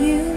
you.